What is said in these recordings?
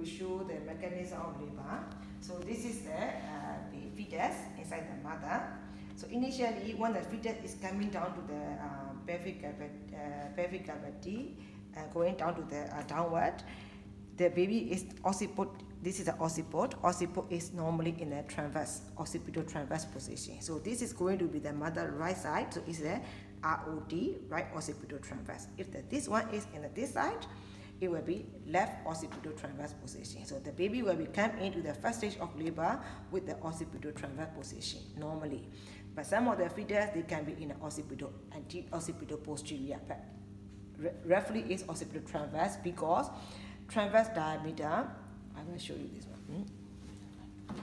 to show the mechanism of labor. So this is the, uh, the fetus inside the mother. So initially, when the fetus is coming down to the uh, pelvic, uh, pelvic cavity, uh, going down to the uh, downward, the baby is occiput. This is the occiput. Occiput is normally in a transverse, occipital transverse position. So this is going to be the mother right side. So it's the ROT, right occipital transverse. If the, this one is in the this side, it will be left occipital transverse position. So the baby will be come into the first stage of labor with the occipital transverse position normally. But some of the fetus they can be in the occipital anti occipital posterior. But roughly is occipital transverse because transverse diameter. I will show you this one. Hmm?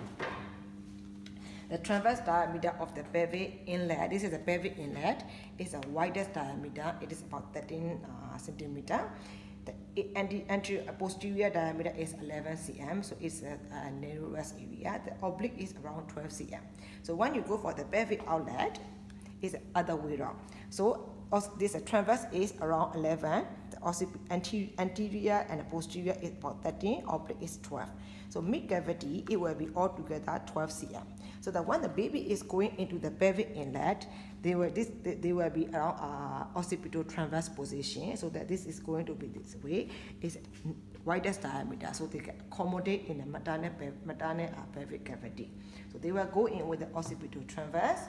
The transverse diameter of the pelvic inlet, this is the pelvic inlet, is the widest diameter. It is about 13 uh, centimeter the anterior posterior diameter is 11 cm so it's a, a narrowest area. The oblique is around 12 cm so when you go for the pelvic outlet it's the other way around. So this uh, transverse is around 11 the anterior and posterior is about 13 oblique is 12 so mid cavity it will be altogether 12 cm. So that when the baby is going into the pelvic inlet they will this they, will be around uh, occipital transverse position so that this is going to be this way is widest diameter so they can accommodate in the maternal maternal uh, pelvic cavity. So they will go in with the occipital transverse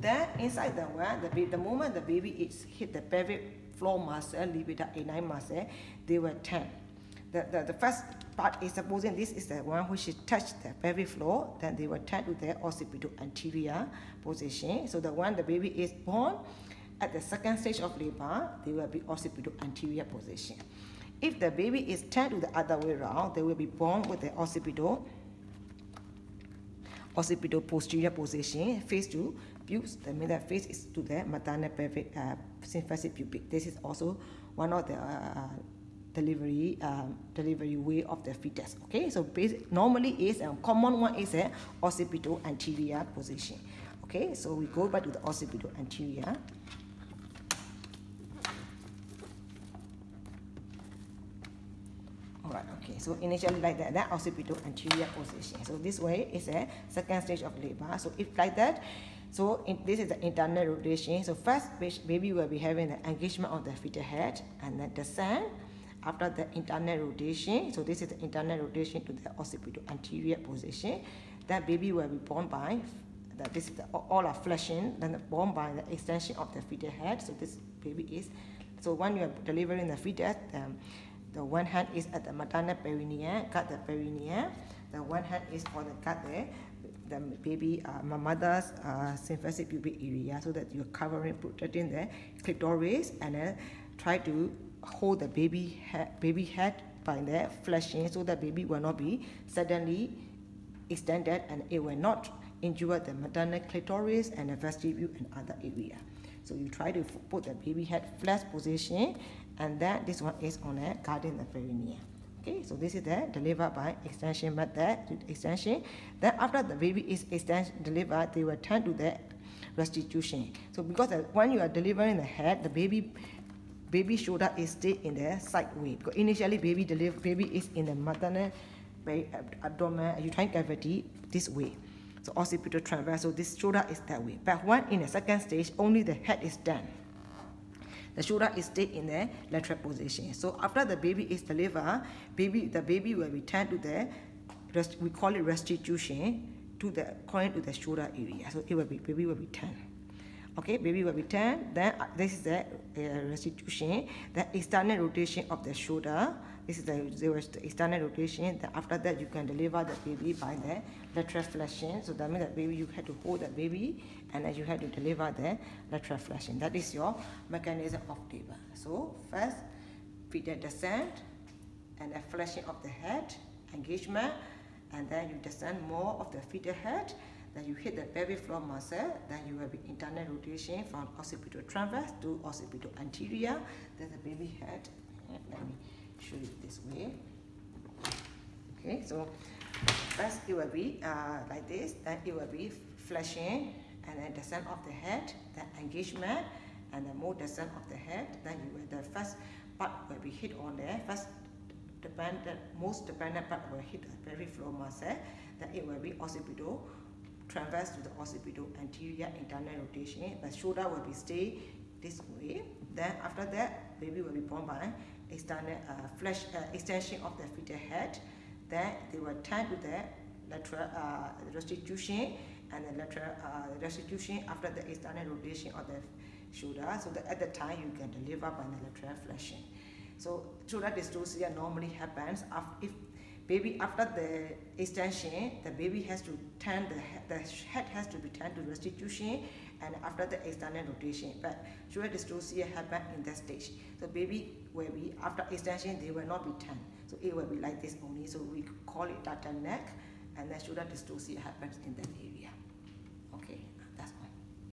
then inside the one the, the moment the baby is hit the pelvic floor muscle levator ani muscle they were turn the, the, the first part is supposing this is the one which is touched the pelvic floor, then they were turn to the occipital anterior position. So the one the baby is born, at the second stage of labor, they will be occipital anterior position. If the baby is turned to the other way around, they will be born with the occipital occipital posterior position, face to The middle face is to the maternal pelvic uh, symphysis pubic. This is also one of the uh, delivery um, delivery way of the fetus. Okay, so basic, normally is a common one is a occipital anterior position. Okay, so we go back to the occipital anterior. Okay, so initially like that, that occipital anterior position. So this way is a second stage of labor. So if like that, so in, this is the internal rotation. So first baby will be having the engagement of the fetal head and then descent after the internal rotation, so this is the internal rotation to the occipital anterior position, that baby will be born by, that this is the, all are flexion, then born by the extension of the fetal head, so this baby is, so when you are delivering the fetus, um, the one hand is at the maternal perineum, cut the perineum, the one hand is for the cut there, the baby, uh, my mother's uh, symphysis pubic area, so that you're covering, protecting the clitoris, and then try to hold the baby head, baby head by the flexion so the baby will not be suddenly extended and it will not injure the maternal clitoris and the vestibule and other area. So you try to put the baby head flat position and then this one is on a guarding the near. Okay, so this is the delivered by extension method extension. Then after the baby is extension delivered, they will turn to the restitution. So because when you are delivering the head, the baby baby shoulder is still in the side way because initially baby deliver baby is in the maternal abdomen uterine cavity this way so occipital transverse so this shoulder is that way but when in the second stage only the head is done the shoulder is still in the lateral position. So after the baby is delivered baby the baby will return to the rest, we call it restitution to the according to the shoulder area. So it will be baby will return okay baby will return then uh, this is the uh, restitution. The external rotation of the shoulder. This is the, external rotation. Then after that you can deliver the baby by the lateral flexion so that means that baby you have to hold the baby and then you have to deliver the lateral flexion that is your mechanism of labor. So first the descent and the flexion of the head engagement and then you descend more of the fetal head then you hit the pelvic floor muscle, then you will be internal rotation from occipital transverse to occipital anterior. Then the baby head, let me show you this way. Okay, so first it will be uh, like this, then it will be flexion, and then descent of the head, then engagement, and then more descent of the head. Then you will, the first part will be hit on there. First dependent, most dependent part will hit the pelvic floor muscle, then it will be occipital, transverse to the occipital anterior internal rotation. The shoulder will be stay this way. Then after that, baby will be born by external uh, flesh uh, extension of the fetal head. Then they will turn to the lateral uh, restitution and the lateral uh, restitution after the external rotation of the shoulder. So that at the time you can deliver by the lateral flexion. So shoulder dystocia normally happens after if baby after the extension, the baby has to turn the head, the head has to be turned to restitution and after the external rotation. But shoulder dystocia happen in that stage. So baby will be after extension they will not be turned. So it will be like this only. So we call it turtle neck and then shoulder dystocia happens in that area.